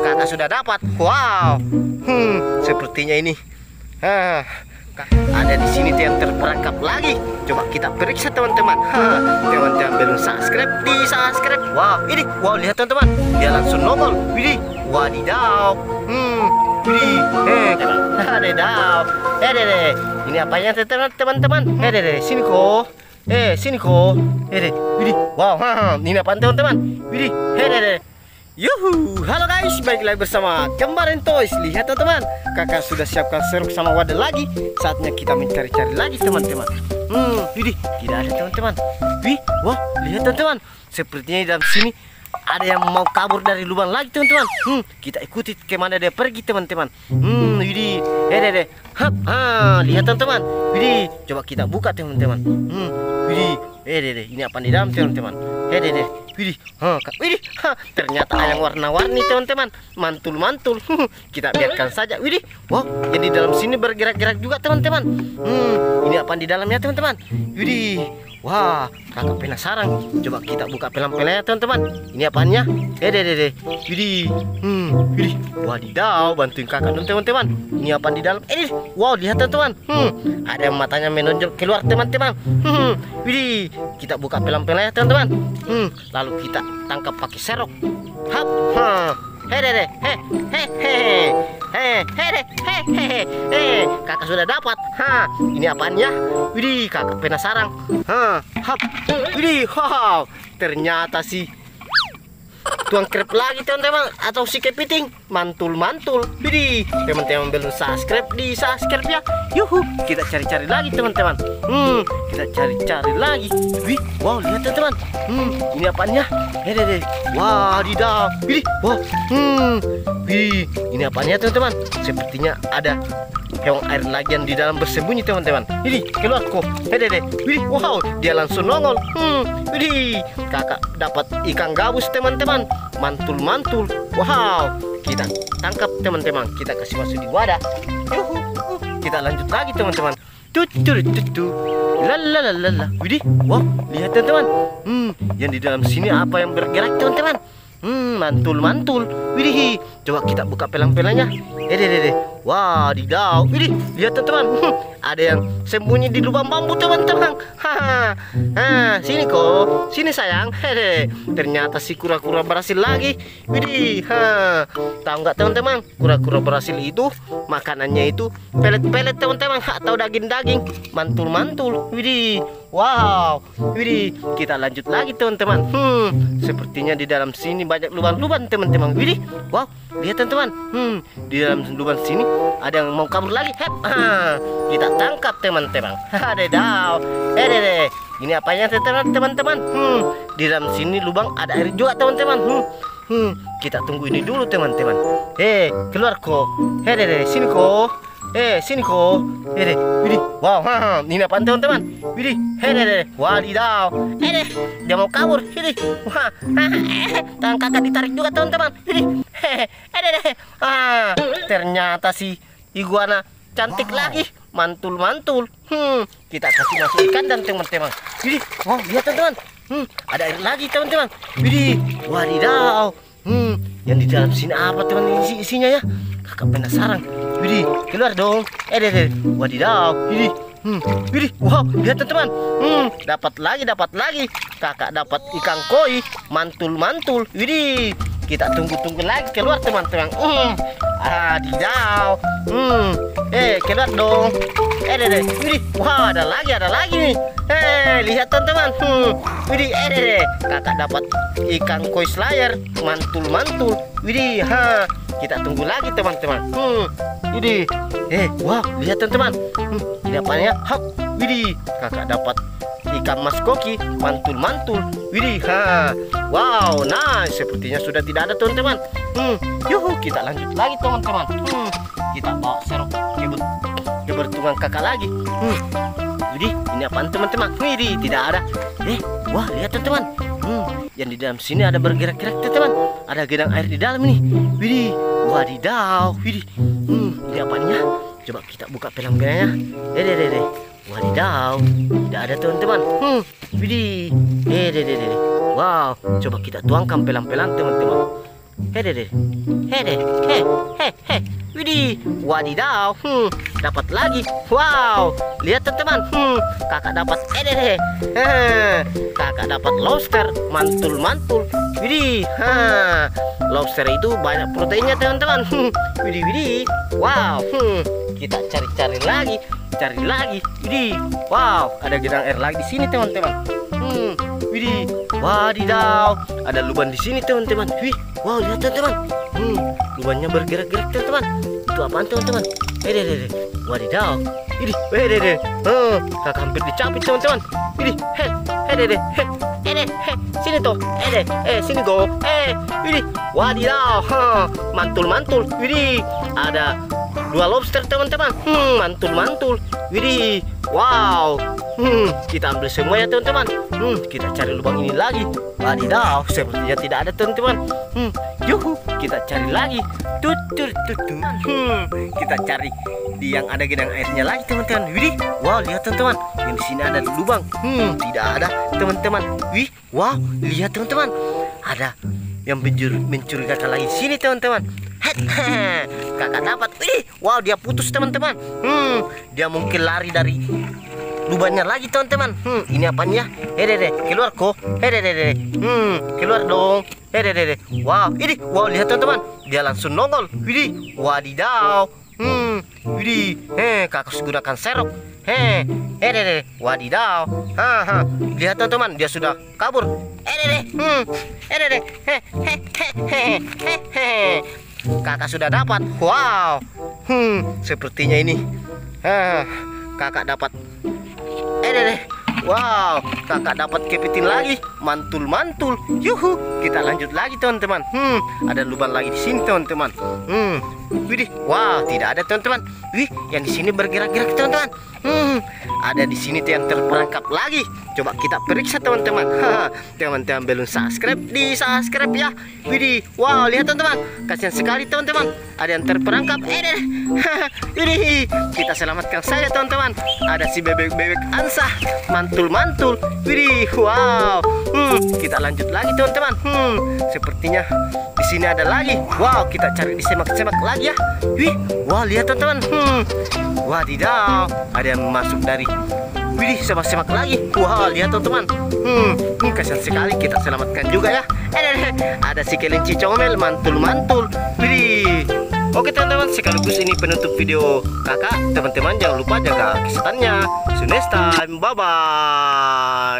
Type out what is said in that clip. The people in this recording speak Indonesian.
Kakak sudah dapat. Wow. Hmm, sepertinya ini. Ah, ada di sini yang terperangkap lagi. Coba kita periksa teman-teman. Teman-teman belum subscribe di subscribe. Wow, ini. Wow, lihat teman-teman. Dia langsung nongol. Widih. Wadidaw. Hmm, widih. Eh, ada daw. Eh. Ini apanya teman-teman? Eh. Sini kok. Eh, sini kok. Eh, deh. Widih. Wow, ha, ini apa teman-teman? Widih. Deh. Yuhu, halo guys, balik lagi bersama Kemarin Toys Lihat teman-teman, kakak sudah siapkan seruk sama wadah lagi Saatnya kita mencari-cari lagi teman-teman Hmm, widih, tidak ada teman-teman Wih, wah, lihat teman-teman Sepertinya di dalam sini ada yang mau kabur dari lubang lagi teman-teman. Hmm, Kita ikuti ke mana dia pergi teman-teman. Hmm, widih, eh deh ah, lihat teman-teman. Widih, coba kita buka teman-teman. Hmm, widih, eh deh ini apa di dalam teman-teman? Eh deh Widih, ha, widih, ha, ternyata yang warna-warni teman-teman, mantul-mantul. Kita biarkan saja. Widih, wow, yang di dalam sini bergerak-gerak juga teman-teman. Hmm, ini apa di dalamnya teman-teman? Widih, wah, kakak penasaran. Coba kita buka pelan-pelannya teman-teman. Ini apanya? Eh, deh, deh, deh. Widih, hmm, widih, wadidaw, bantuin kakak dong teman-teman. Ini apa di dalam? Eh, wow, lihat teman-teman. Hmm, ada yang matanya menonjol keluar teman-teman. Hmm, widih, kita buka pelan-pelannya teman-teman. Hmm, lalu kita tangkap pakai serok. Hap, ha. Hehehe, hehehe, hehehe, hehehe, hehehe. Kakak sudah dapat. Ha, ini apanya? Widih, kakak penasaran. Ha, hap, widih, wow. Ternyata sih tuang krep lagi teman-teman. Atau si kepiting mantul-mantul. Widih teman-teman belum subscribe di subscribe ya. Yuhu kita cari-cari lagi teman-teman. Hmm kita cari-cari lagi. Wih wow lihat teman-teman. Hmm ini apanya eh deh wah didaw widih wow. Hmm wih ini apanya teman-teman? Sepertinya ada hewan air lagi yang di dalam bersembunyi teman-teman. Ini keluar kok hede deh widih wow. Dia langsung nongol. Hmm widih kakak dapat ikan gabus teman-teman. Mantul-mantul. Wow. Kita tangkap teman-teman. Kita kasih masuk di wadah. Yuhu. kita lanjut lagi teman-teman. Tutur tutur lalalala widih wow. Lihat teman-teman. Hmm yang di dalam sini apa yang bergerak teman-teman? Hmm, mantul-mantul. Widih, coba kita buka pelang-pelangnya. Deh, deh, deh. Wah, didau. Widih, lihat teman-teman. Ada yang sembunyi di lubang bambu teman-teman. Haha. Nah, sini kok. Sini sayang. Hehe. Ternyata si kura-kura berhasil lagi. Widih, ha. Tahu nggak teman-teman? Kura-kura berhasil itu makanannya itu pelet-pelet teman-teman atau daging-daging. Mantul-mantul. Widih. Wow. Widih, kita lanjut lagi teman-teman. Hmm, sepertinya di dalam sini banyak lubang-lubang teman-teman. Widih. Wow, lihat teman-teman. Hmm, di dalam lubang sini ada yang mau kabur lagi. Hep. Ha, kita tangkap teman-teman. Ada daw. Eh, deh. Ini apanya teman-teman? Hmm, di dalam sini lubang ada air juga teman-teman. Hmm. Hmm, kita tunggu ini dulu teman-teman. Eh, keluar kok. Eh, deh, deh. sini kok. Eh, sini kok. Eh, deh. Widih. Wow, ha, ini apa teman-teman? Widih. Eh, deh. Wadidaw. Eh, deh. Dia mau kabur. Widih. Wah. Eh, tangan kakak ditarik juga teman-teman. Widih. Eh, deh. Ah, ternyata si iguana cantik lagi. Mantul-mantul. Hmm, kita kasih masuk ikan dan teman-teman. Widih. Wow, lihat teman-teman. Hmm, ada air lagi teman-teman. Widih. Wadidaw. Hmm, yang di dalam sini apa teman isi isinya ya? Kakak penasaran. Widih, keluar dong. Eh, deh, deh. Wadidaw. Widih. Hmm, widih. Wow, lihat teman-teman. Hmm, dapat lagi, dapat lagi. Kakak dapat ikan koi, mantul-mantul. Widih. Kita tunggu-tunggu lagi keluar teman-teman. Hmm. Adidaw. Hmm. Eh, keluar dong. Eh, deh, deh. Widih. Wow, ada lagi, ada lagi nih. Eh, lihat teman-teman. Hmm. Widih, eh, deh, deh. Kakak dapat ikan koi slayer, mantul-mantul. Widih, ha. Kita tunggu lagi teman-teman. Hmm. Widih. Eh, wow, lihat teman-teman. Hmm. Ini apanya? Hap. Widih. Kakak dapat ikan mas koki mantul-mantul. Widih, ha. Wow, nah sepertinya sudah tidak ada teman-teman. Hmm. Yuhu, kita lanjut lagi teman-teman. Hmm. Kita bawa serok ke, ke bertungan kakak lagi. Hmm. Widih, ini apaan teman-teman? Widih, tidak ada. Eh, wah, lihat teman-teman. Hmm, yang di dalam sini ada bergerak-gerak teman-teman. Ada gedang air di dalam ini. Widih, wadidaw, widih. Hmm, ini apanya? Coba kita buka pelang-pelangnya. Eh, deh, deh, deh. Wadidaw, tidak ada teman-teman. Hmm, widih. Eh, deh, deh, deh. Wow, coba kita tuangkan pelan-pelan teman-teman. Hei deh, hei deh, hei, hei, hei, widih, wadidaw, hmm, dapat lagi, wow, lihat teman-teman, hmm, kakak dapat, deh, deh, kakak dapat lobster, mantul-mantul, widih, ha, lobster itu banyak proteinnya teman-teman, hmm, widih, widih, wow, hmm, kita cari-cari lagi, cari lagi, widih, wow, ada genang air lagi di sini teman-teman, hmm, widih, wadidaw, ada lubang di sini teman-teman, wih, Wow, lihat teman-teman. Hmm, lubangnya bergerak-gerak teman-teman. Itu apaan teman-teman? Eh, deh, deh. Wadidaw. Ini, eh, deh, deh. Oh, kakak hampir dicapit teman-teman. Ini, heh, eh, deh, deh, heh. Eh, deh, heh. Sini tuh. Eh, deh, eh, sini go. Eh, ini, wadidaw. Huh, mantul-mantul. Ini, ada dua lobster teman-teman. Hmm, mantul-mantul. Widih, wow. Hmm, kita ambil semua ya teman-teman. Hmm, kita cari lubang ini lagi. Wadidaw, sepertinya tidak ada teman-teman. Hmm, yuhu, kita cari lagi. Tutur tutur. Hmm, kita cari di yang ada genang airnya lagi teman-teman. Widih, wow, lihat teman-teman. Yang di sini ada lubang. Hmm, tidak ada teman-teman. Wih, wow, lihat teman-teman. Ada yang mencur mencurigakan lagi sini teman-teman. Kakak dapat. Wih, wow, dia putus teman-teman. Hmm, dia mungkin lari dari lubangnya lagi teman-teman. Hmm ini apanya eh deh keluar kok. Eh deh hmm keluar dong. Eh deh wow ini wow lihat teman-teman. Dia langsung nongol. Widih wadidaw. Hmm widih. Eh kakak gunakan serok. Heh, eh deh wadidaw. Ha Lihat teman-teman, dia sudah kabur. Eh deh hmm, eh deh heh, heh, heh, heh, heh. Kakak sudah dapat. Wow. Hmm, sepertinya ini. Ah, kakak dapat eh deh, deh. Wow, kakak dapat kepiting lagi, mantul-mantul. Yuhu, kita lanjut lagi teman-teman. Hmm, ada lubang lagi di sini teman-teman. Hmm, widih, wow, tidak ada teman-teman. Wih, yang di sini bergerak-gerak teman-teman. Hmm, ada di sini yang terperangkap lagi. Coba kita periksa teman-teman. Teman-teman belum subscribe, di subscribe ya. Widih, wow, lihat teman-teman. Kasihan sekali teman-teman. Ada yang terperangkap. Eh, deh. Widih, kita selamatkan saja teman-teman. Ada si bebek-bebek ansah, mantul-mantul. Widih, wow. Hmm, kita lanjut lagi teman-teman. Hmm, sepertinya di sini ada lagi. Wow, kita cari di semak-semak lagi ya. Wih, wow, lihat teman-teman. Hmm, wadidaw, ada yang masuk dari Widih, semak-semak lagi. Wah, lihat teman-teman. Hmm, hmm, kasihan sekali kita selamatkan juga ya. Eh, ada si kelinci comel mantul-mantul. Widih. Oke teman-teman, sekaligus ini penutup video kakak. Teman-teman jangan lupa jaga kesehatannya. See you next time. Bye-bye.